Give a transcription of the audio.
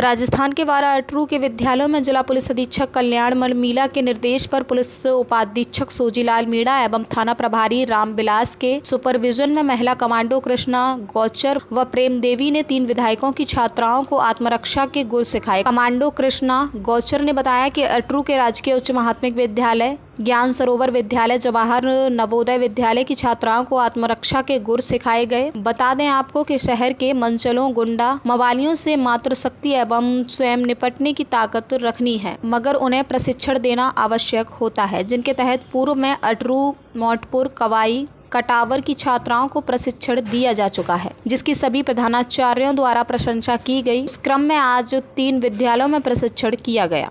राजस्थान के वारा अटरू के विद्यालयों में जिला पुलिस अधीक्षक कल्याण मल मीला के निर्देश पर पुलिस उपाधीक्षक सोजीलाल मीणा एवं थाना प्रभारी रामविलास के सुपरविजन में महिला कमांडो कृष्णा गौचर व प्रेम देवी ने तीन विधायकों की छात्राओं को आत्मरक्षा के गुर सिखाए। कमांडो कृष्णा गौचर ने बताया कि अटरू के राजकीय उच्च माध्यमिक विद्यालय, ज्ञान सरोवर विद्यालय, जवाहर नवोदय विद्यालय की छात्राओं को आत्मरक्षा के गुर सिखाए गए। बता दें आपको कि शहर के मंचलों, गुंडा, मवालियों से मातृशक्ति एवं स्वयं निपटने की ताकत रखनी है, मगर उन्हें प्रशिक्षण देना आवश्यक होता है, जिनके तहत पूर्व में अटरू, मोटपुर, कवाई, कटावर की छात्राओं को प्रशिक्षण दिया जा चुका है, जिसकी सभी प्रधानाचार्यों द्वारा प्रशंसा की गई। इस क्रम में आज तीन विद्यालयों में प्रशिक्षण किया गया।